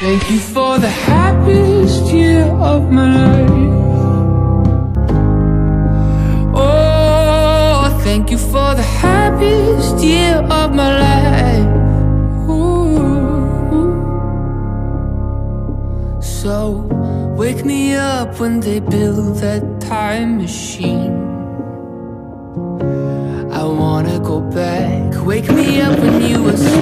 Thank you for the happiest year of my life. Oh, thank you for the happiest year of my life. So, wake me up when they build that time machine. Wanna go back. Wake me up when you were.